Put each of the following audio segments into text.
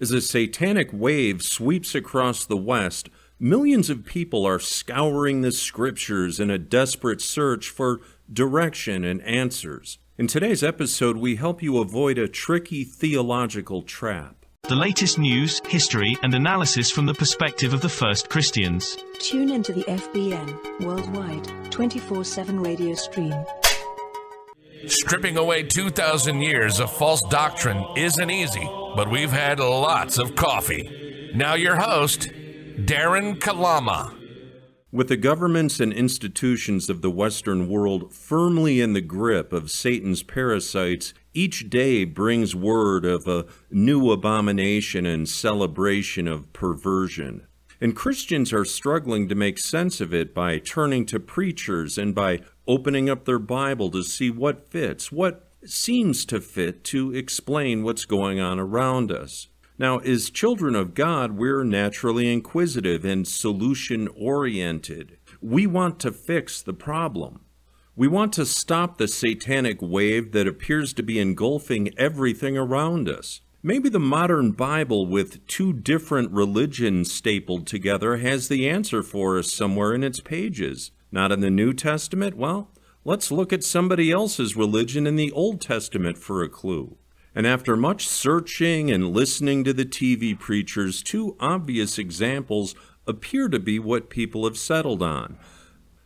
As a satanic wave sweeps across the West, millions of people are scouring the scriptures in a desperate search for direction and answers. In today's episode, we help you avoid a tricky theological trap. The latest news, history, and analysis from the perspective of the first Christians. Tune into the FBN Worldwide 24 7 radio stream. Stripping away 2,000 years of false doctrine isn't easy, but we've had lots of coffee. Now, your host, Darren Kalama. With the governments and institutions of the Western world firmly in the grip of Satan's parasites, each day brings word of a new abomination and celebration of perversion. And Christians are struggling to make sense of it by turning to preachers and by opening up their Bible to see what fits, what seems to fit to explain what's going on around us. Now, as children of God, we're naturally inquisitive and solution oriented. We want to fix the problem. We want to stop the satanic wave that appears to be engulfing everything around us. Maybe the modern Bible, with two different religions stapled together, has the answer for us somewhere in its pages. Not in the New Testament? Well, let's look at somebody else's religion in the Old Testament for a clue. And after much searching and listening to the TV preachers, two obvious examples appear to be what people have settled on.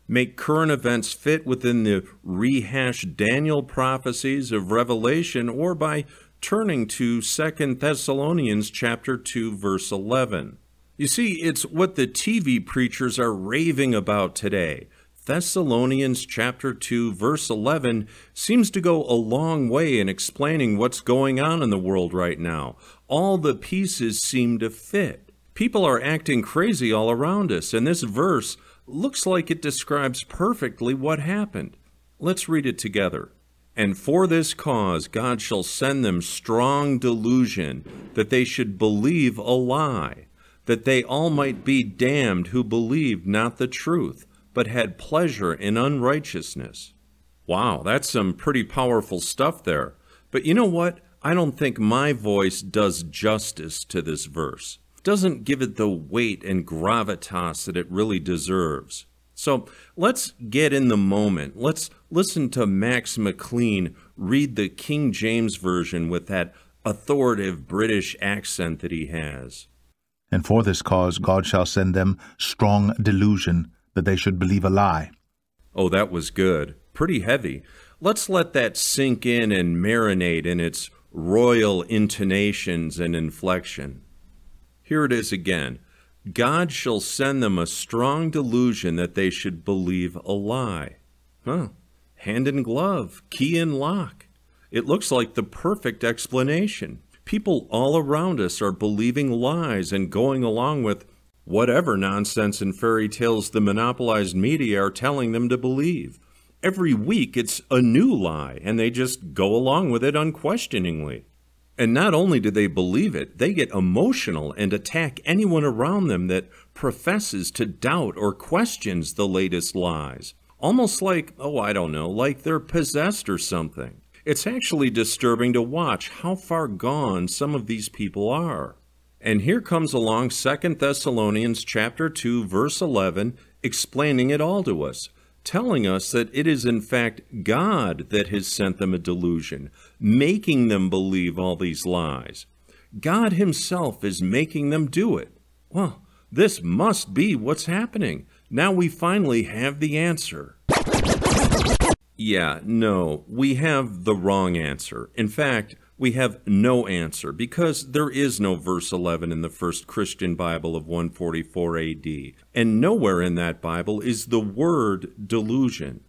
Make current events fit within the rehashed Daniel prophecies of Revelation or by turning to 2 Thessalonians chapter 2 verse 11. You see, it's what the TV preachers are raving about today. Thessalonians chapter 2 verse 11 seems to go a long way in explaining what's going on in the world right now. All the pieces seem to fit. People are acting crazy all around us, and this verse looks like it describes perfectly what happened. Let's read it together. And for this cause God shall send them strong delusion, that they should believe a lie, that they all might be damned who believed not the truth, but had pleasure in unrighteousness. Wow, that's some pretty powerful stuff there. But you know what? I don't think my voice does justice to this verse. Doesn't give it the weight and gravitas that it really deserves. So let's get in the moment. Let's listen to Max McLean read the King James Version with that authoritative British accent that he has. And for this cause God shall send them strong delusion, that they should believe a lie. Oh, that was good. Pretty heavy. Let's let that sink in and marinate in its royal intonations and inflection. Here it is again. God shall send them a strong delusion that they should believe a lie. Huh. Hand in glove, key in lock. It looks like the perfect explanation. People all around us are believing lies and going along with whatever nonsense and fairy tales the monopolized media are telling them to believe. Every week it's a new lie, and they just go along with it unquestioningly. And not only do they believe it, they get emotional and attack anyone around them that professes to doubt or questions the latest lies. Almost like, oh, I don't know, like they're possessed or something. It's actually disturbing to watch how far gone some of these people are. And here comes along Second Thessalonians chapter 2 verse 11 explaining it all to us, telling us that it is in fact God that has sent them a delusion, making them believe all these lies. God himself is making them do it. Well, this must be what's happening. Now we finally have the answer. Yeah, no, we have the wrong answer. In fact, we have no answer because there is no verse 11 in the first Christian Bible of 144 AD. And nowhere in that Bible is the word delusion.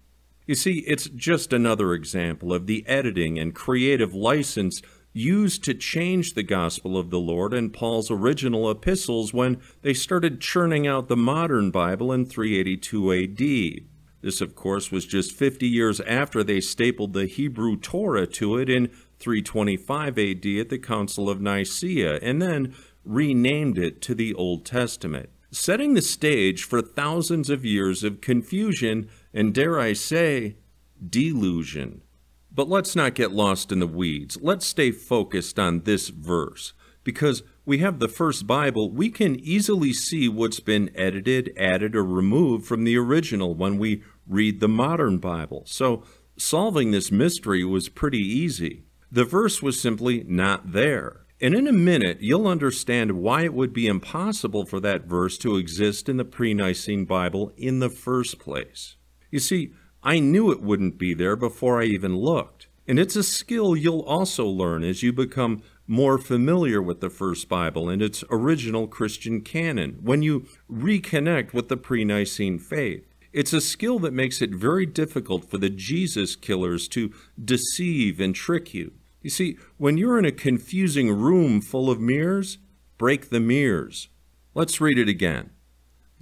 You see, it's just another example of the editing and creative license used to change the gospel of the Lord and Paul's original epistles when they started churning out the modern Bible in 382 AD. This, of course, was just 50 years after they stapled the Hebrew Torah to it in 325 AD at the Council of Nicaea, and then renamed it to the Old Testament, setting the stage for thousands of years of confusion and, dare I say, delusion. But let's not get lost in the weeds. Let's stay focused on this verse. Because we have the first Bible, we can easily see what's been edited, added, or removed from the original when we read the modern Bible. So solving this mystery was pretty easy. The verse was simply not there. And in a minute, you'll understand why it would be impossible for that verse to exist in the pre Nicene Bible in the first place. You see, I knew it wouldn't be there before I even looked. And it's a skill you'll also learn as you become more familiar with the First Bible and its original Christian canon when you reconnect with the pre Nicene faith. It's a skill that makes it very difficult for the Jesus killers to deceive and trick you. You see, when you're in a confusing room full of mirrors, break the mirrors. Let's read it again.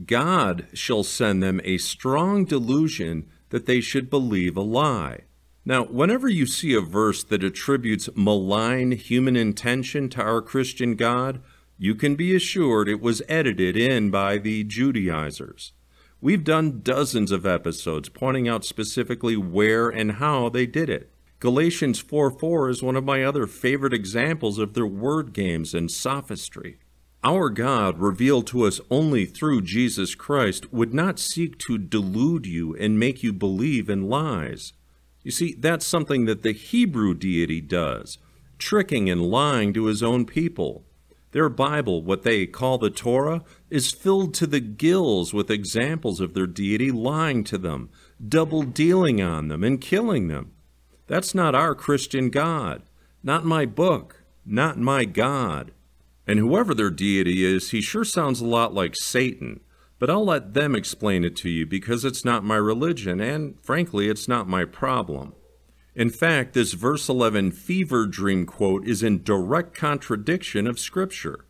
God shall send them a strong delusion that they should believe a lie. Now, whenever you see a verse that attributes malign human intention to our Christian God, you can be assured it was edited in by the Judaizers. We've done dozens of episodes pointing out specifically where and how they did it. Galatians 4 4 is one of my other favorite examples of their word games and sophistry. Our God, revealed to us only through Jesus Christ, would not seek to delude you and make you believe in lies. You see, that's something that the Hebrew deity does, tricking and lying to his own people. Their Bible, what they call the Torah, is filled to the gills with examples of their deity lying to them, double dealing on them, and killing them. That's not our Christian God. Not my book. Not my God. And whoever their deity is, he sure sounds a lot like Satan. But I'll let them explain it to you because it's not my religion, and frankly, it's not my problem. In fact, this verse 11 fever dream quote is in direct contradiction of Scripture.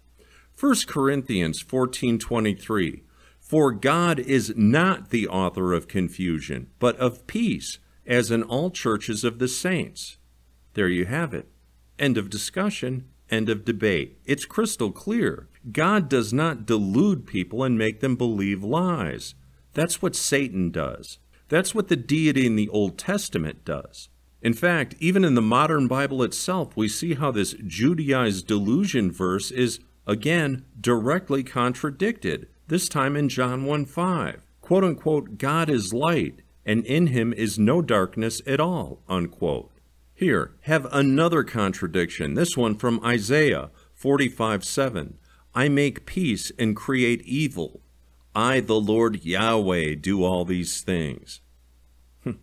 1 Corinthians 14:23 For God is not the author of confusion, but of peace, as in all churches of the saints. There you have it. End of discussion, end of debate. It's crystal clear. God does not delude people and make them believe lies. That's what Satan does. That's what the deity in the Old Testament does. In fact, even in the modern Bible itself, we see how this Judaized delusion verse is, again, directly contradicted, this time in John 1 5. Quote unquote, God is light, and in him is no darkness at all, unquote. Here, have another contradiction, this one from Isaiah 45 7. I make peace and create evil. I, the Lord Yahweh, do all these things. Hmm.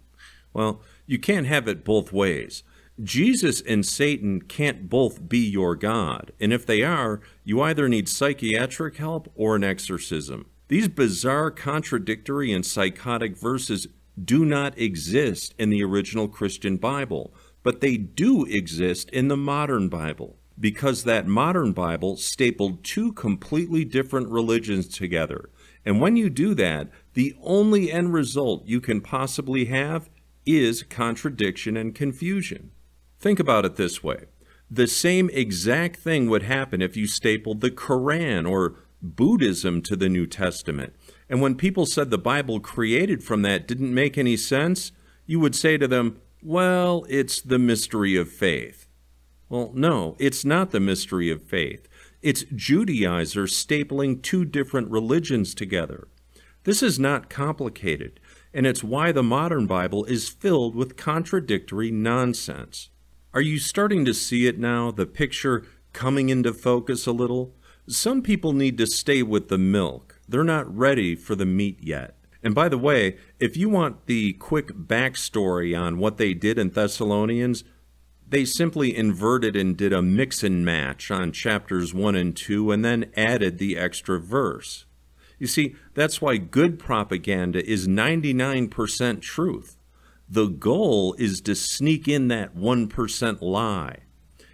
well, you can't have it both ways. Jesus and Satan can't both be your God, and if they are, you either need psychiatric help or an exorcism. These bizarre, contradictory, and psychotic verses do not exist in the original Christian Bible, but they do exist in the modern Bible because that modern Bible stapled two completely different religions together. And when you do that, the only end result you can possibly have is contradiction and confusion. Think about it this way the same exact thing would happen if you stapled the Koran or Buddhism to the New Testament. And when people said the Bible created from that didn't make any sense, you would say to them, well, it's the mystery of faith. Well, no, it's not the mystery of faith. It's Judaizers stapling two different religions together. This is not complicated, and it's why the modern Bible is filled with contradictory nonsense. Are you starting to see it now, the picture coming into focus a little? Some people need to stay with the milk they're not ready for the meat yet. And by the way, if you want the quick backstory on what they did in Thessalonians, they simply inverted and did a mix and match on chapters 1 and 2 and then added the extra verse. You see, that's why good propaganda is 99% truth. The goal is to sneak in that 1% lie.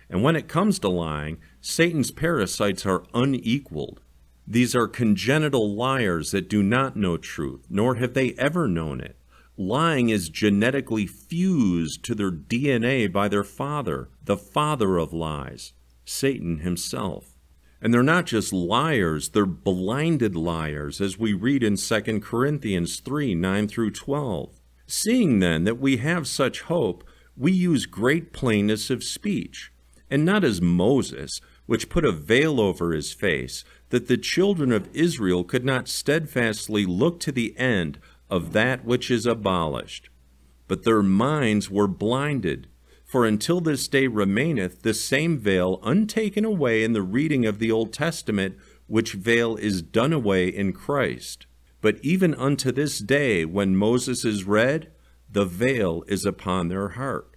And when it comes to lying, Satan's parasites are unequaled. These are congenital liars that do not know truth, nor have they ever known it. Lying is genetically fused to their DNA by their father, the father of lies, Satan himself. And they're not just liars, they're blinded liars, as we read in 2 Corinthians 3 9 through 12. Seeing then that we have such hope, we use great plainness of speech, and not as Moses which put a veil over his face, that the children of Israel could not steadfastly look to the end of that which is abolished. But their minds were blinded. For until this day remaineth the same veil untaken away in the reading of the Old Testament, which veil is done away in Christ. But even unto this day, when Moses is read, the veil is upon their heart.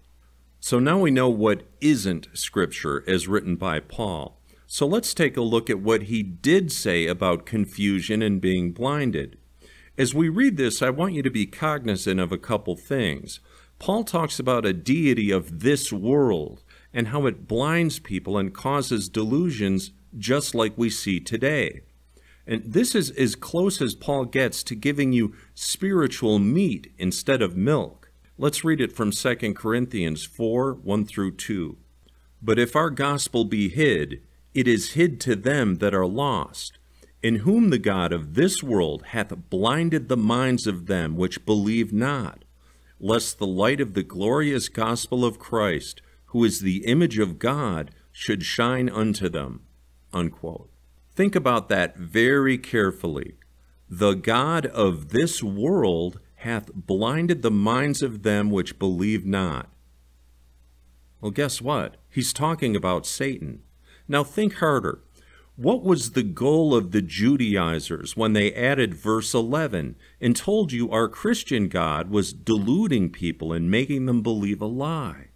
So now we know what isn't Scripture as written by Paul. So let's take a look at what he did say about confusion and being blinded. As we read this, I want you to be cognizant of a couple things. Paul talks about a deity of this world and how it blinds people and causes delusions just like we see today. And this is as close as Paul gets to giving you spiritual meat instead of milk. Let's read it from 2 Corinthians 4 1 through 2. But if our gospel be hid, it is hid to them that are lost, in whom the God of this world hath blinded the minds of them which believe not, lest the light of the glorious gospel of Christ, who is the image of God, should shine unto them. Unquote. Think about that very carefully. The God of this world hath blinded the minds of them which believe not. Well, guess what? He's talking about Satan. Now think harder. What was the goal of the Judaizers when they added verse 11 and told you our Christian God was deluding people and making them believe a lie?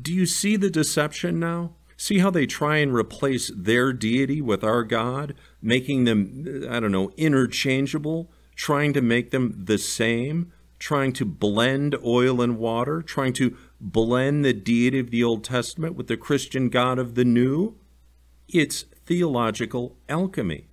Do you see the deception now? See how they try and replace their deity with our God, making them, I don't know, interchangeable? Trying to make them the same, trying to blend oil and water, trying to blend the deity of the Old Testament with the Christian God of the New. It's theological alchemy,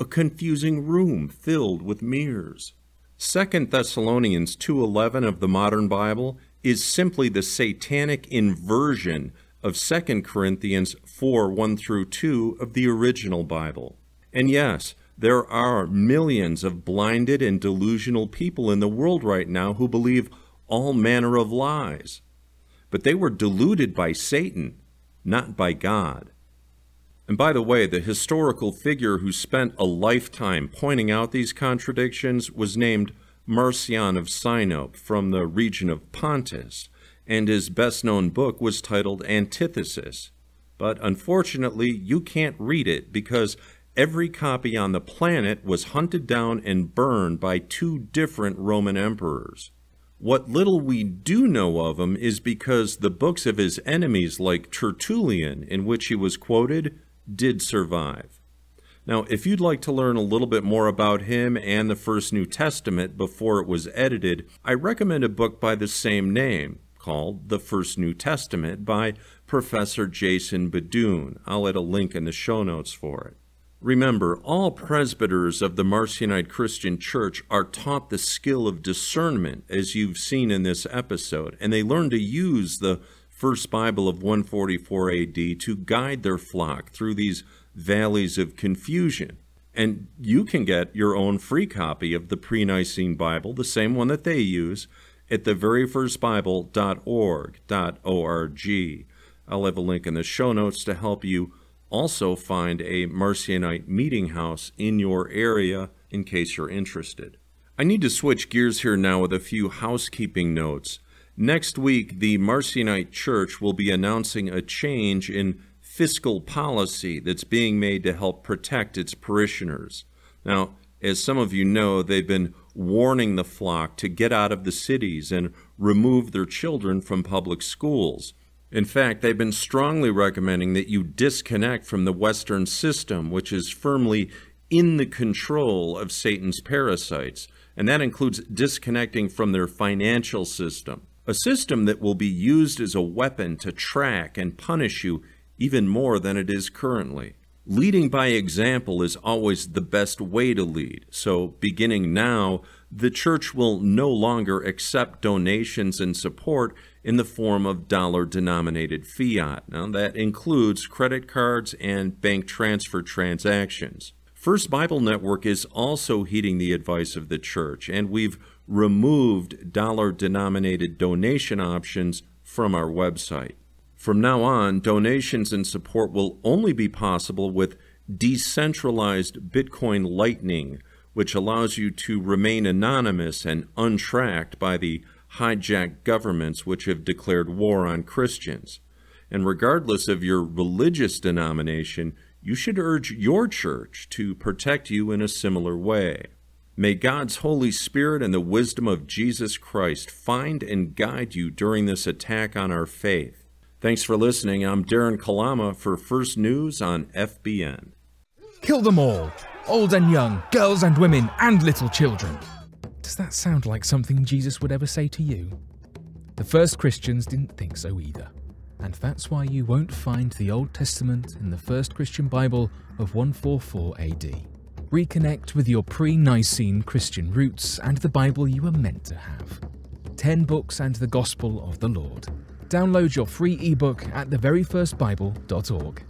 a confusing room filled with mirrors. 2 Thessalonians 2:11 of the modern Bible is simply the satanic inversion of 2 Corinthians 4 1 through 2 of the original Bible. And yes, there are millions of blinded and delusional people in the world right now who believe all manner of lies. But they were deluded by Satan, not by God. And by the way, the historical figure who spent a lifetime pointing out these contradictions was named Marcion of Sinope from the region of Pontus, and his best known book was titled Antithesis. But unfortunately, you can't read it because every copy on the planet was hunted down and burned by two different Roman emperors. What little we do know of him is because the books of his enemies, like Tertullian, in which he was quoted, did survive. Now, if you'd like to learn a little bit more about him and the First New Testament before it was edited, I recommend a book by the same name called The First New Testament by Professor Jason BeDuhn. I'll add a link in the show notes for it. Remember, all presbyters of the Marcionite Christian Church are taught the skill of discernment, as you've seen in this episode, and they learn to use the First Bible of 144 AD to guide their flock through these valleys of confusion. And you can get your own free copy of the pre Nicene Bible, the same one that they use, at theveryfirstbible.org.org. I'll have a link in the show notes to help you also find a Marcionite meeting house in your area in case you're interested. I need to switch gears here now with a few housekeeping notes. Next week, the Marcionite Church will be announcing a change in fiscal policy that's being made to help protect its parishioners. Now, as some of you know, they've been warning the flock to get out of the cities and remove their children from public schools. In fact, they've been strongly recommending that you disconnect from the Western system, which is firmly in the control of Satan's parasites, and that includes disconnecting from their financial system, a system that will be used as a weapon to track and punish you even more than it is currently. Leading by example is always the best way to lead. So, beginning now, the church will no longer accept donations and support in the form of dollar denominated fiat. Now, that includes credit cards and bank transfer transactions. First Bible Network is also heeding the advice of the church, and we've removed dollar denominated donation options from our website. From now on, donations and support will only be possible with decentralized Bitcoin Lightning, which allows you to remain anonymous and untracked by the hijacked governments which have declared war on Christians. And regardless of your religious denomination, you should urge your church to protect you in a similar way. May God's Holy Spirit and the wisdom of Jesus Christ find and guide you during this attack on our faith. Thanks for listening. I'm Darren Kalama for First News on FBN. Kill them all, old and young, girls and women, and little children. Does that sound like something Jesus would ever say to you? The first Christians didn't think so either, and that's why you won't find the Old Testament in the first Christian Bible of 144 AD. Reconnect with your pre Nicene Christian roots and the Bible you were meant to have. 10 books and the Gospel of the Lord. Download your free ebook at theveryfirstbible.org.